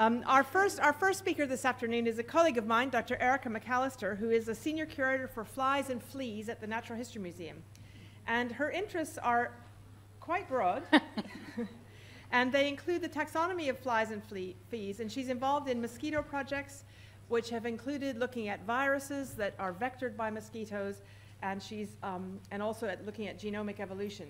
Um, our, first, our first speaker this afternoon is a colleague of mine, Dr. Erica McAlister, who is a senior curator for flies and fleas at the Natural History Museum. And her interests are quite broad, and they include the taxonomy of flies and fleas, and she's involved in mosquito projects, which have included looking at viruses that are vectored by mosquitoes, and she's um, and also at looking at genomic evolution.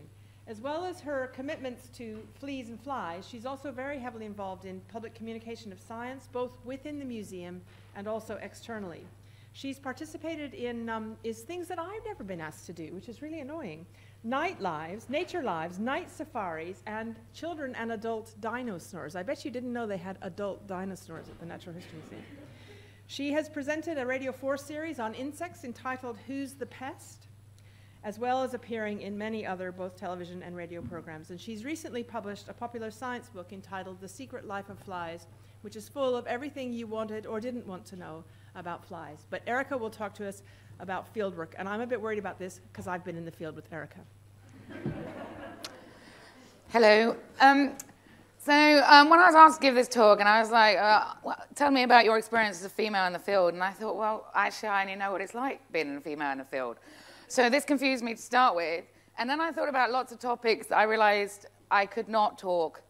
As well as her commitments to fleas and flies, she's also very heavily involved in public communication of science, both within the museum and also externally. She's participated in um, is things that I've never been asked to do, which is really annoying. Night lives, nature lives, night safaris, and children and adult dinosaurs. I bet you didn't know they had adult dinosaurs at the Natural History Museum. She has presented a Radio 4 series on insects entitled Who's the Pest? As well as appearing in many other both television and radio programs. And she's recently published a popular science book entitled The Secret Life of Flies, which is full of everything you wanted or didn't want to know about flies. But Erica will talk to us about fieldwork, and I'm a bit worried about this because I've been in the field with Erica. Hello. Um, so um, when I was asked to give this talk, and I was like, uh, well, tell me about your experience as a female in the field, and I thought, well, actually, I only know what it's like being a female in the field. So this confused me to start with. And then I thought about lots of topics I realized I could not talk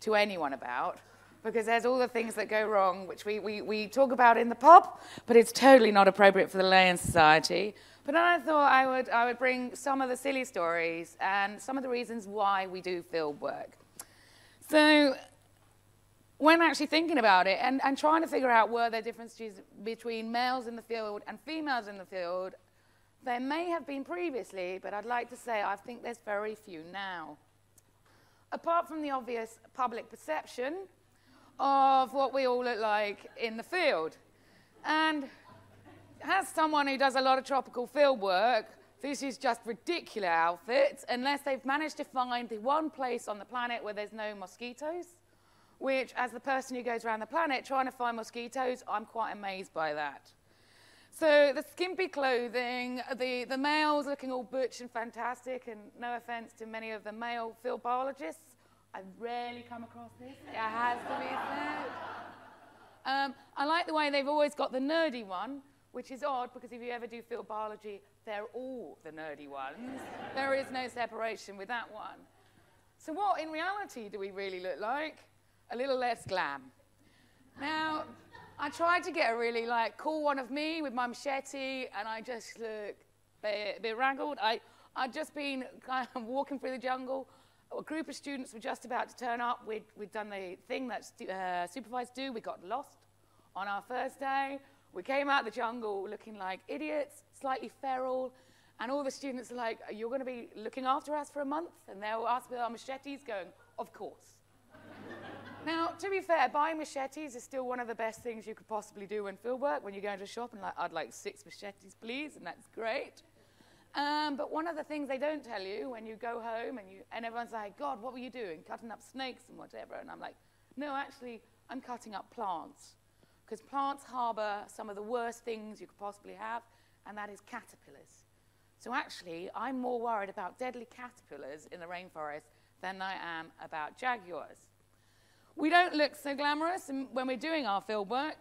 to anyone about because there's all the things that go wrong, which we, we, we talk about in the pub, but it's totally not appropriate for the Linnean Society. But then I thought I would, I would bring some of the silly stories and some of the reasons why we do field work. So when actually thinking about it and, and trying to figure out were there differences between males in the field and females in the field, there may have been previously, but I'd like to say I think there's very few now. Apart from the obvious public perception of what we all look like in the field. And as someone who does a lot of tropical field work, this is just ridiculous outfits unless they've managed to find the one place on the planet where there's no mosquitoes, which as the person who goes around the planet trying to find mosquitoes, I'm quite amazed by that. So the skimpy clothing, the, the males looking all butch and fantastic, and no offense to many of the male field biologists, I rarely come across this. It has to be said. Um, I like the way they've always got the nerdy one, which is odd because if you ever do field biology, they're all the nerdy ones. there is no separation with that one. So what in reality do we really look like? A little less glam. Now, I tried to get a really like cool one of me with my machete, and I just look a bit, wrangled. I, I'd just been kind of walking through the jungle. A group of students were just about to turn up. We'd, we'd done the thing that uh, supervisors do. We got lost on our first day. We came out of the jungle looking like idiots, slightly feral, and all the students are like, you're going to be looking after us for a month? And they'll ask with our machetes going, of course. Now, to be fair, buying machetes is still one of the best things you could possibly do in field work when you go into a shop and like, I'd like six machetes, please, and that's great. Um, but one of the things they don't tell you when you go home and, you, and everyone's like, God, what were you doing? Cutting up snakes and whatever. And I'm like, no, actually, I'm cutting up plants. Because plants harbor some of the worst things you could possibly have, and that is caterpillars. So actually, I'm more worried about deadly caterpillars in the rainforest than I am about jaguars. We don't look so glamorous when we're doing our field work.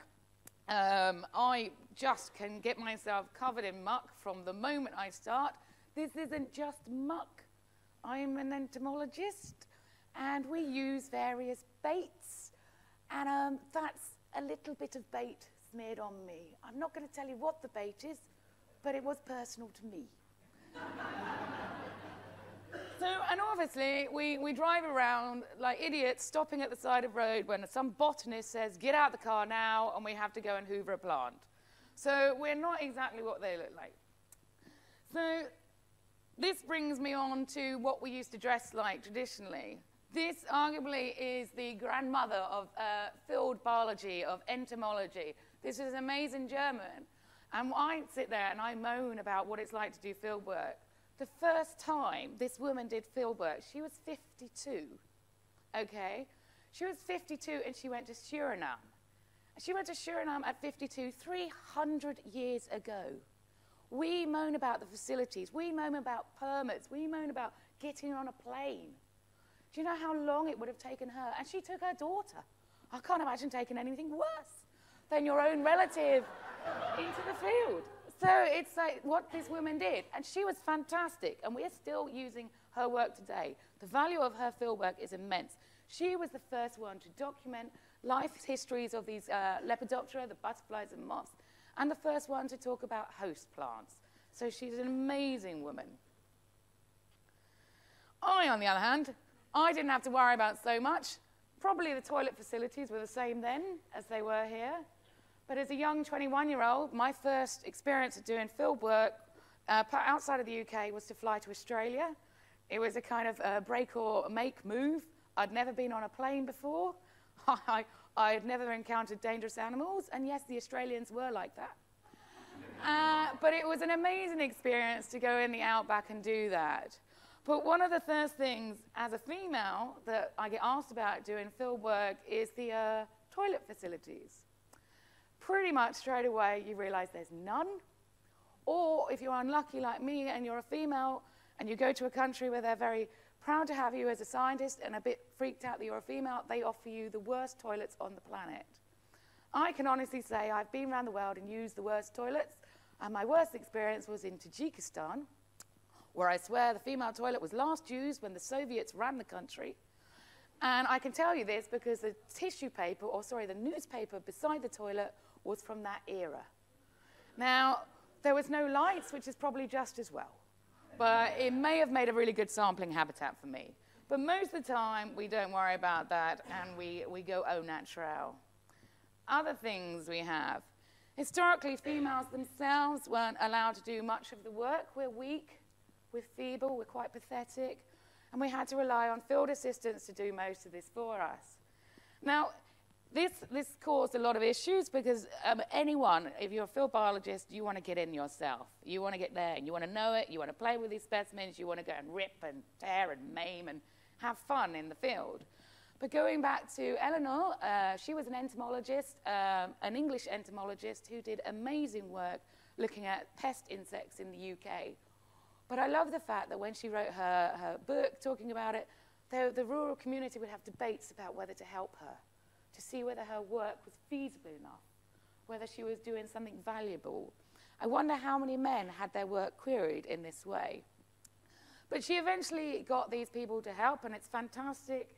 Um, I just can get myself covered in muck from the moment I start. This isn't just muck. I'm an entomologist, and we use various baits, and um, that's a little bit of bait smeared on me. I'm not going to tell you what the bait is, but it was personal to me. So, and obviously, we, we drive around like idiots, stopping at the side of the road when some botanist says, get out the car now, and we have to go and hoover a plant. So we're not exactly what they look like. So this brings me on to what we used to dress like traditionally. This arguably is the grandmother of uh, field biology, of entomology. This is an amazing German. And I sit there and I moan about what it's like to do field work the first time this woman did field work, she was 52. Okay? She was 52 and she went to Suriname. She went to Suriname at 52, 300 years ago. We moan about the facilities. We moan about permits. We moan about getting on a plane. Do you know how long it would have taken her? And she took her daughter. I can't imagine taking anything worse than your own relative into the field. So it's like what this woman did. And she was fantastic. And we're still using her work today. The value of her field work is immense. She was the first one to document life histories of these uh, Lepidoptera, the butterflies and moths, and the first one to talk about host plants. So she's an amazing woman. I, on the other hand, I didn't have to worry about so much. Probably the toilet facilities were the same then as they were here. But as a young 21 year old, my first experience of doing field work uh, outside of the UK was to fly to Australia. It was a kind of a break or make move. I'd never been on a plane before. I, I had never encountered dangerous animals, and yes, the Australians were like that. Uh, but it was an amazing experience to go in the outback and do that. But one of the first things as a female that I get asked about doing field work is the uh, toilet facilities pretty much straight away you realize there's none. Or if you're unlucky like me and you're a female and you go to a country where they're very proud to have you as a scientist and a bit freaked out that you're a female, they offer you the worst toilets on the planet. I can honestly say I've been around the world and used the worst toilets, and my worst experience was in Tajikistan, where I swear the female toilet was last used when the Soviets ran the country. And I can tell you this because the tissue paper, or sorry, the newspaper beside the toilet was from that era. Now, there was no lights, which is probably just as well. But it may have made a really good sampling habitat for me. But most of the time, we don't worry about that and we, we go au naturel. Other things we have. Historically, females themselves weren't allowed to do much of the work. We're weak, we're feeble, we're quite pathetic, and we had to rely on field assistants to do most of this for us. Now, this, this caused a lot of issues because um, anyone, if you're a field biologist, you want to get in yourself. You want to get there and you want to know it. You want to play with these specimens. You want to go and rip and tear and maim and have fun in the field. But going back to Eleanor, uh, she was an entomologist, um, an English entomologist who did amazing work looking at pest insects in the UK. But I love the fact that when she wrote her, her book talking about it, the, the rural community would have debates about whether to help her to see whether her work was feasible enough, whether she was doing something valuable. I wonder how many men had their work queried in this way. But she eventually got these people to help, and it's fantastic.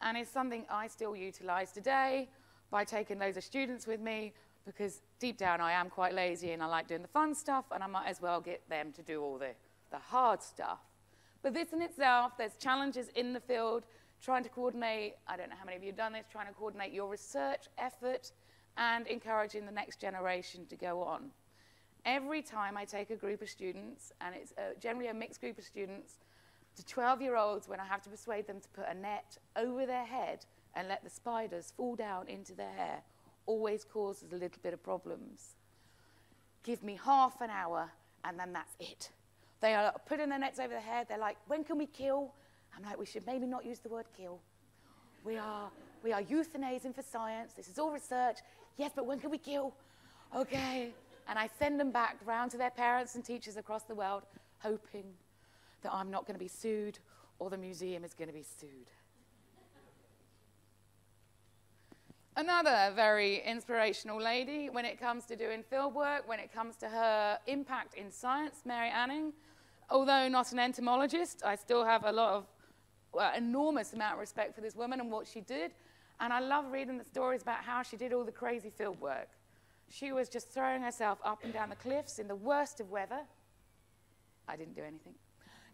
And it's something I still utilize today by taking loads of students with me because deep down I am quite lazy and I like doing the fun stuff, and I might as well get them to do all the, the hard stuff. But this in itself, there's challenges in the field trying to coordinate, I don't know how many of you have done this, trying to coordinate your research effort and encouraging the next generation to go on. Every time I take a group of students, and it's generally a mixed group of students, to 12 year olds when I have to persuade them to put a net over their head and let the spiders fall down into their hair, always causes a little bit of problems. Give me half an hour, and then that's it. They are putting their nets over their head. They're like, when can we kill? I'm like, we should maybe not use the word kill. We are, we are euthanizing for science. This is all research. Yes, but when can we kill? Okay. And I send them back round to their parents and teachers across the world, hoping that I'm not going to be sued or the museum is going to be sued. Another very inspirational lady when it comes to doing field work, when it comes to her impact in science, Mary Anning. Although not an entomologist, I still have a lot of enormous amount of respect for this woman and what she did. And I love reading the stories about how she did all the crazy field work. She was just throwing herself up and down the cliffs in the worst of weather. I didn't do anything.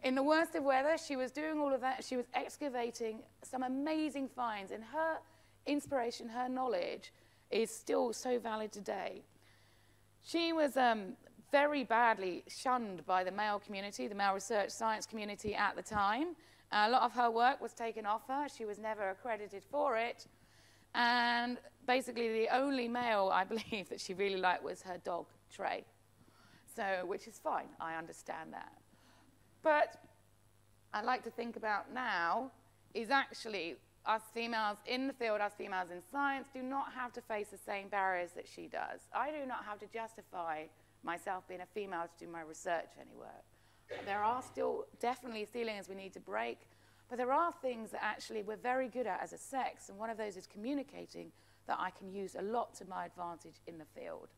In the worst of weather, she was doing all of that. She was excavating some amazing finds, and her inspiration, her knowledge, is still so valid today. She was um, very badly shunned by the male community, the male research science community at the time. A lot of her work was taken off her. She was never accredited for it. And basically, the only male I believe that she really liked was her dog, Tray. So, which is fine, I understand that. But I'd like to think about now is actually us females in the field, us females in science, do not have to face the same barriers that she does. I do not have to justify myself being a female to do my research anywhere. There are still definitely ceilings we need to break, But there are things that actually we're very good at as a sex, and one of those is communicating that I can use a lot to my advantage in the field.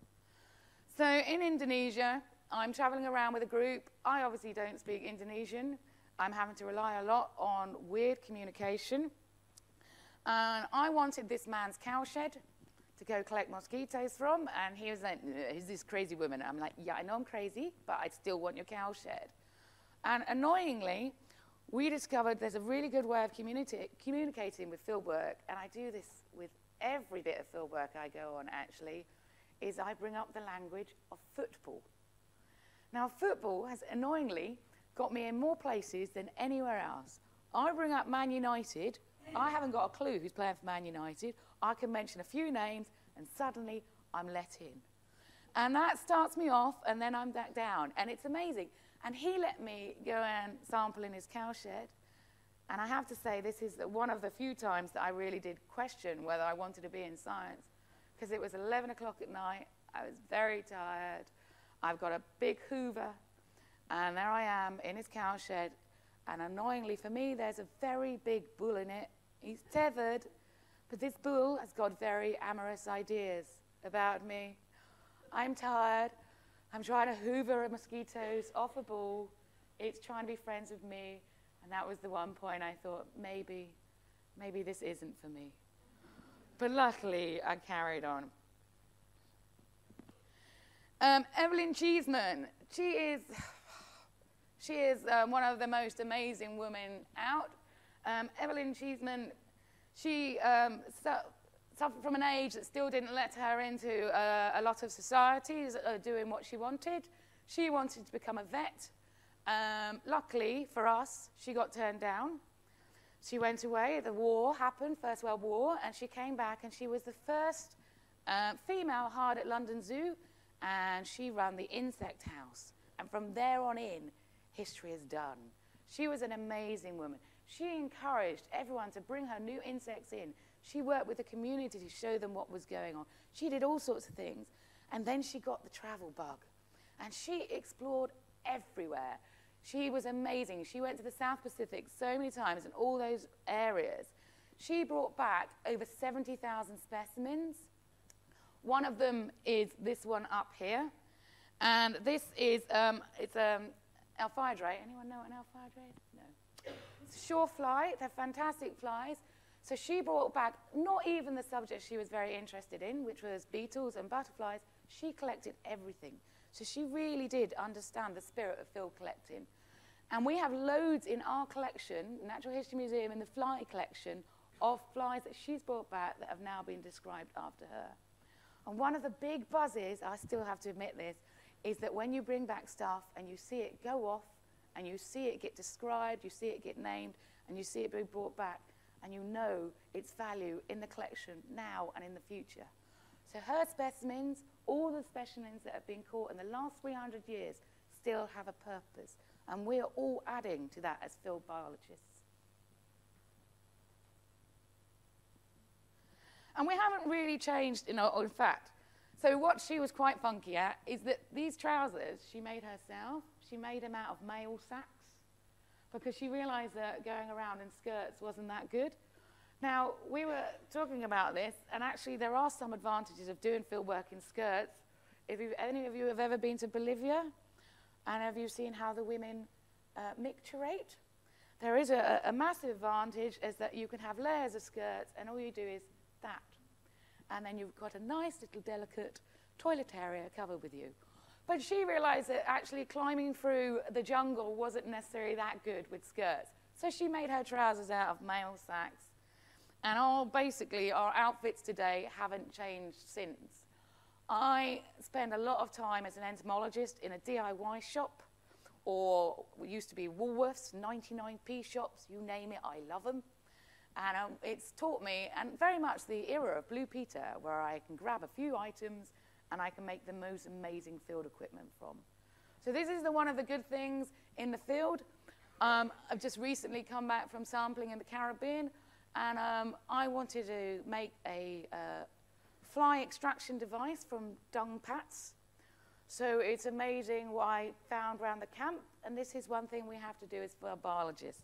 So in Indonesia, I'm traveling around with a group. I obviously don't speak Indonesian. I'm having to rely a lot on weird communication. And I wanted this man's cowshed to go collect mosquitoes from, and he was like, "Who's this crazy woman?" I'm like, "Yeah, I know I'm crazy, but I still want your cowshed." And annoyingly, we discovered there's a really good way of communi- communicating with fieldwork, and I do this with every bit of fieldwork I go on. Actually, is I bring up the language of football. Now, football has annoyingly got me in more places than anywhere else. I bring up Man United. I haven't got a clue who's playing for Man United. I can mention a few names, and suddenly I'm let in. And that starts me off, and then I'm back down. And it's amazing. And he let me go and sample in his cowshed. And I have to say, this is one of the few times that I really did question whether I wanted to be in science. Because it was 11 o'clock at night. I was very tired. I've got a big Hoover. And there I am in his cowshed. And annoyingly for me, there's a very big bull in it. He's tethered. But this bull has got very amorous ideas about me. I'm tired. I'm trying to hoover mosquitoes off a ball. It's trying to be friends with me. And that was the one point I thought, maybe, maybe this isn't for me. But luckily, I carried on. Um, Evelyn Cheesman, she is, she is um, one of the most amazing women out. Um, Evelyn Cheesman, she um, suffered from an age that still didn't let her into uh, a lot of societies uh, doing what she wanted. She wanted to become a vet. Um, luckily for us, she got turned down. She went away, the war happened, First World War, and she came back and she was the first uh, female hired at London Zoo, and she ran the insect house. And from there on in, history is done. She was an amazing woman. She encouraged everyone to bring her new insects in she worked with the community to show them what was going on. She did all sorts of things. And then she got the travel bug. And she explored everywhere. She was amazing. She went to the South Pacific so many times in all those areas. She brought back over 70,000 specimens. One of them is this one up here. And this is, um, it's um, Ephydridae. Anyone know what an Ephydridae is? Shore fly. They're fantastic flies. So she brought back not even the subject she was very interested in, which was beetles and butterflies. She collected everything. So she really did understand the spirit of field collecting. And we have loads in our collection, Natural History Museum, in the fly collection, of flies that she's brought back that have now been described after her. And one of the big buzzes, I still have to admit this, is that when you bring back stuff and you see it go off, and you see it get described, you see it get named, and you see it being brought back, and you know its value in the collection now and in the future. So her specimens, all the specimens that have been caught in the last 300 years, still have a purpose. And we're all adding to that as field biologists. And we haven't really changed, know, in fact. So what she was quite funky at is that these trousers she made herself, she made them out of mail sacks because she realized that going around in skirts wasn't that good. Now, we were talking about this, and actually, there are some advantages of doing field work in skirts. If any of you have ever been to Bolivia, and have you seen how the women uh, micturate? There is a, a massive advantage is that you can have layers of skirts, and all you do is that. And then you've got a nice little delicate toilet area covered with you. But she realized that actually climbing through the jungle wasn't necessarily that good with skirts. So she made her trousers out of mail sacks. And all, basically, our outfits today haven't changed since. I spend a lot of time as an entomologist in a DIY shop, or used to be Woolworths, 99p shops, you name it, I love them. And um, it's taught me, and very much the era of Blue Peter, where I can grab a few items and I can make the most amazing field equipment from. So this is the, one of the good things in the field. Um, I've just recently come back from sampling in the Caribbean, and um, I wanted to make a uh, fly extraction device from dung pats. So it's amazing what I found around the camp, and this is one thing we have to do as for biologists.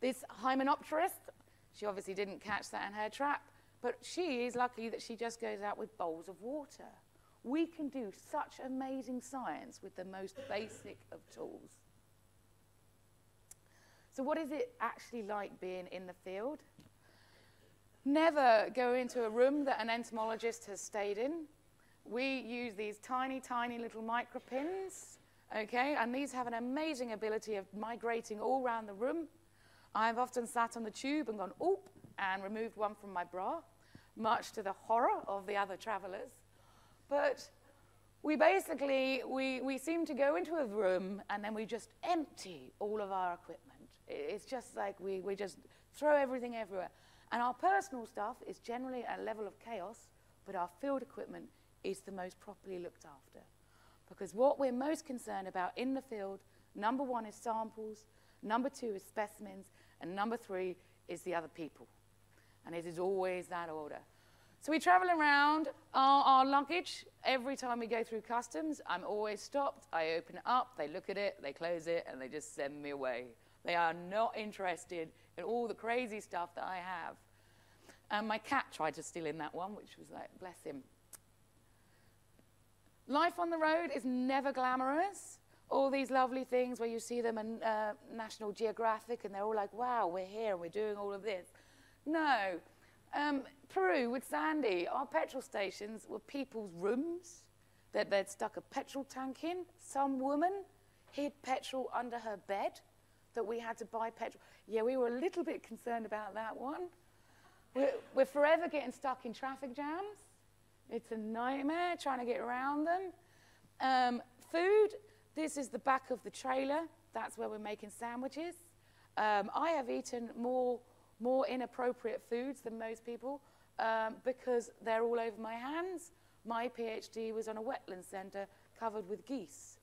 This Hymenopterist, she obviously didn't catch that in her trap, but she is lucky that she just goes out with bowls of water. We can do such amazing science with the most basic of tools. So, what is it actually like being in the field? Never go into a room that an entomologist has stayed in. We use these tiny, tiny little micropins, okay, and these have an amazing ability of migrating all around the room. I've often sat on the tube and gone, oop, and removed one from my bra, much to the horror of the other travelers. But we basically, we, we seem to go into a room and then we just empty all of our equipment. It's just like we, we just throw everything everywhere. And our personal stuff is generally a level of chaos, but our field equipment is the most properly looked after. Because what we're most concerned about in the field, number one is samples, number two is specimens, and number three is the other people. And it is always that order. So we travel around our, our, luggage. Every time we go through customs, I'm always stopped. I open it up, they look at it, they close it, and they just send me away. They are not interested in all the crazy stuff that I have. And my cat tried to steal in that one, which was like, bless him. Life on the road is never glamorous. All these lovely things where you see them in uh, National Geographic and they're all like, wow, we're here and we're doing all of this. No. Um, Peru with Sandy, our petrol stations were people's rooms that they'd stuck a petrol tank in. Some woman hid petrol under her bed that we had to buy petrol. Yeah, we were a little bit concerned about that one. We're, we're forever getting stuck in traffic jams. It's a nightmare trying to get around them. Um, food, this is the back of the trailer. That's where we're making sandwiches. Um, I have eaten more, more inappropriate foods than most people um, because they're all over my hands. My PhD was on a wetland centre covered with geese.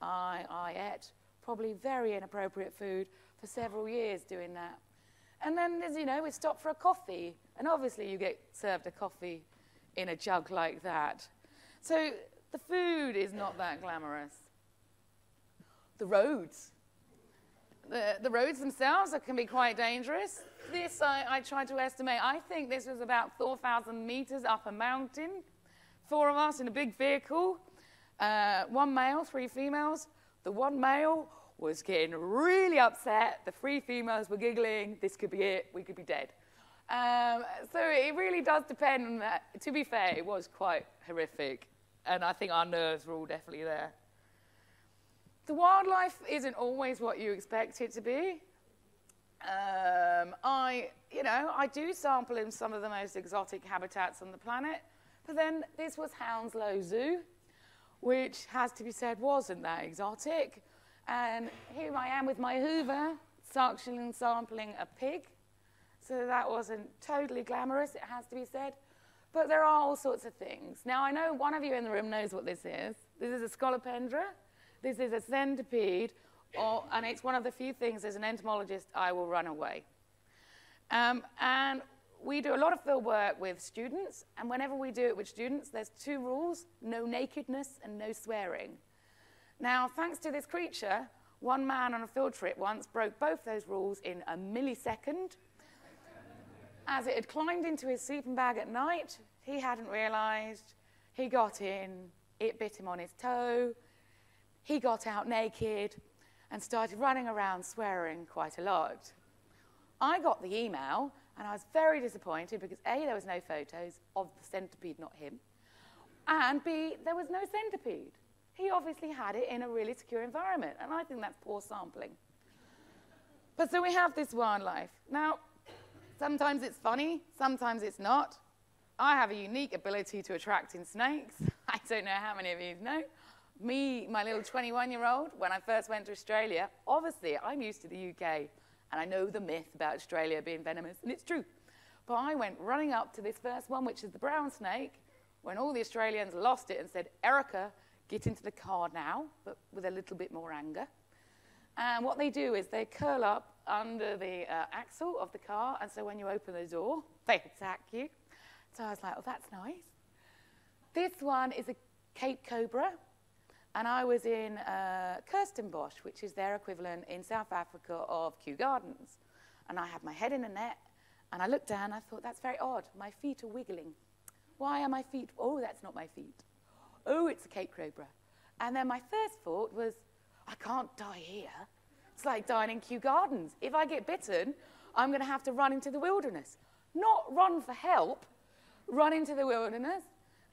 I, I ate probably very inappropriate food for several years doing that. And then, as you know, we stop for a coffee, and obviously you get served a coffee in a jug like that. So the food is not that glamorous. The roads. The, the roads themselves can be quite dangerous. This I, I tried to estimate. I think this was about 4,000 meters up a mountain. Four of us in a big vehicle, uh, one male, three females. The one male was getting really upset. The three females were giggling. This could be it. We could be dead. Um, so it really does depend on that. To be fair, it was quite horrific. And I think our nerves were all definitely there. The wildlife isn't always what you expect it to be. Um, I, you know, I do sample in some of the most exotic habitats on the planet. But then this was Hounslow Zoo which has to be said wasn't that exotic. And here I am with my Hoover, suctioning sampling a pig. So that wasn't totally glamorous, it has to be said. But there are all sorts of things. Now, I know one of you in the room knows what this is. This is a scolopendra. This is a centipede, or, and it's one of the few things as an entomologist I will run away. Um, and we do a lot of field work with students, and whenever we do it with students, there's two rules no nakedness and no swearing. Now, thanks to this creature, one man on a field trip once broke both those rules in a millisecond. As it had climbed into his sleeping bag at night, he hadn't realized. He got in, it bit him on his toe. He got out naked and started running around swearing quite a lot. I got the email and I was very disappointed because A, there was no photos of the centipede, not him, and B, there was no centipede. He obviously had it in a really secure environment, and I think that's poor sampling. But so we have this wildlife. Now, sometimes it's funny, sometimes it's not. I have a unique ability to attract in snakes. I don't know how many of you know. Me, my little 21 year old, when I first went to Australia, obviously I'm used to the UK. And I know the myth about Australia being venomous, and it's true. But I went running up to this first one, which is the brown snake, when all the Australians lost it and said, Erica, get into the car now, but with a little bit more anger. And what they do is they curl up under the uh, axle of the car, and so when you open the door, they attack you. So I was like, oh, that's nice. This one is a Cape Cobra, and I was in uh, Kirstenbosch, which is their equivalent in South Africa of Kew Gardens. And I had my head in a net, and I looked down, I thought, that's very odd. My feet are wiggling. Why are my feet? Oh, that's not my feet. Oh, it's a Cape Cobra. And then my first thought was, I can't die here. It's like dying in Kew Gardens. If I get bitten, I'm going to have to run into the wilderness. Not run for help, run into the wilderness.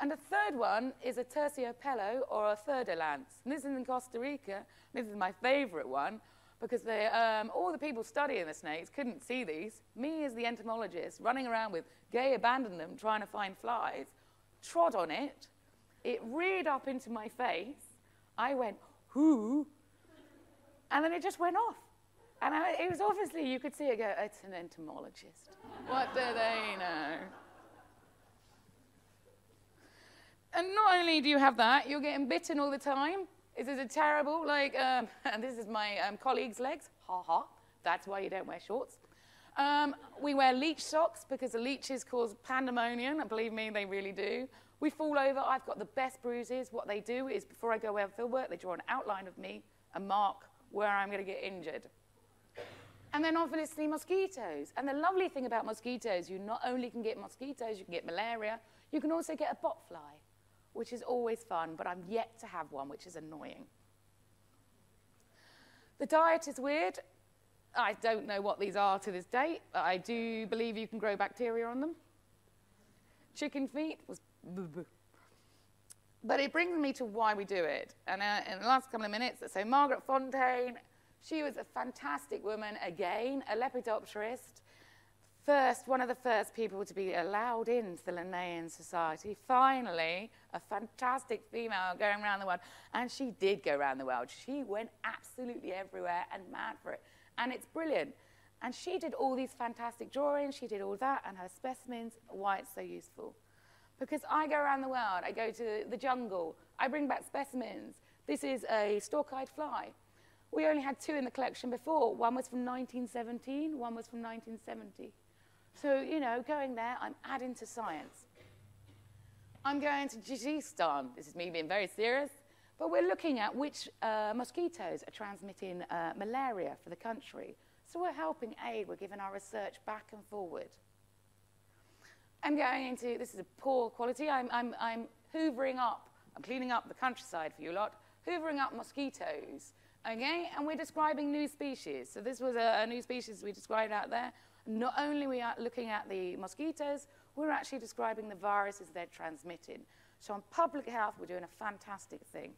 And the third one is a terciopelo or a fer-de-lance. And this is in Costa Rica. This is my favorite one because they, um, all the people studying the snakes couldn't see these. Me, as the entomologist, running around with gay abandonment trying to find flies, trod on it. It reared up into my face. I went, whoo, and then it just went off. And I, it was obviously, you could see it go, it's an entomologist. what do they know? And not only do you have that, you're getting bitten all the time. This is a terrible, like, um, and this is my um, colleague's legs. Ha ha. That's why you don't wear shorts. Um, we wear leech socks because the leeches cause pandemonium, and believe me, they really do. We fall over. I've got the best bruises. What they do is before I go on field work, they draw an outline of me, and mark where I'm going to get injured. And then obviously mosquitoes. And the lovely thing about mosquitoes, you not only can get mosquitoes, you can get malaria, you can also get a botfly which is always fun, but I'm yet to have one, which is annoying. The diet is weird. I don't know what these are to this date, but I do believe you can grow bacteria on them. Chicken feet was boo boo. But it brings me to why we do it. And uh, in the last couple of minutes, so Margaret Fountaine, she was a fantastic woman, again, a lepidopterist first, one of the first people to be allowed into the Linnean Society. Finally, a fantastic female going around the world. And she did go around the world. She went absolutely everywhere and mad for it. And it's brilliant. And she did all these fantastic drawings. She did all that. And her specimens, why it's so useful. Because I go around the world. I go to the jungle. I bring back specimens. This is a stalk-eyed fly. We only had two in the collection before. One was from 1917, one was from 1970. So, you know, going there, I'm adding to science. I'm going to Tajikistan. This is me being very serious. But we're looking at which uh, mosquitoes are transmitting uh, malaria for the country. So we're helping aid, we're giving our research back and forward. I'm going into, this is a poor quality, I'm, I'm, I'm hoovering up, I'm cleaning up the countryside for you a lot, hoovering up mosquitoes, okay? And we're describing new species. So this was a, a new species we described out there. Not only are we are looking at the mosquitoes, we're actually describing the viruses they're transmitting. So on public health, we're doing a fantastic thing.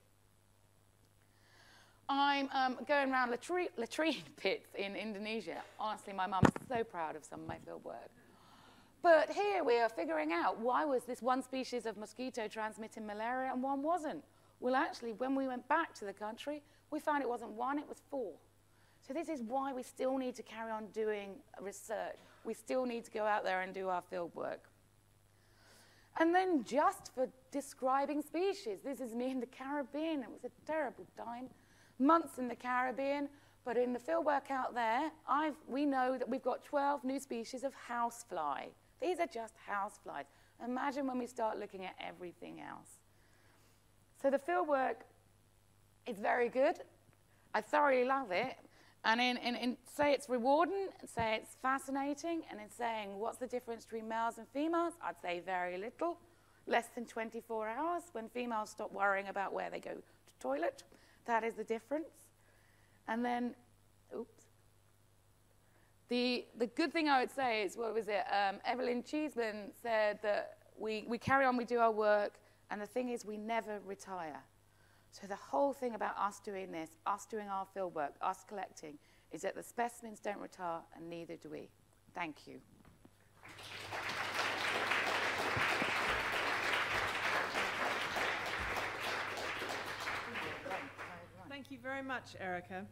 I'm um, going around latrine, latrine pits in Indonesia. Honestly, my mum's so proud of some of my field work. But here we are figuring out why was this one species of mosquito transmitting malaria and one wasn't. Well, actually, when we went back to the country, we found it wasn't one, it was four. So this is why we still need to carry on doing research. We still need to go out there and do our field work. And then just for describing species, this is me in the Caribbean. It was a terrible time. Months in the Caribbean, but in the field work out there, I've, we know that we've got 12 new species of housefly. These are just houseflies. Imagine when we start looking at everything else. So the field work is very good. I thoroughly love it, and in, in, in, say it's rewarding, say it's fascinating, and in saying what's the difference between males and females, I'd say very little. Less than 24 hours when females stop worrying about where they go to toilet. That is the difference. And then, oops. The, the good thing I would say is, what was it? Um, Evelyn Cheesman said that we, we carry on, we do our work, and the thing is, we never retire. So the whole thing about us doing this, us doing our field work, us collecting, is that the specimens don't retire and neither do we. Thank you. Thank you very much, Erica.